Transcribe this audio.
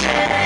change.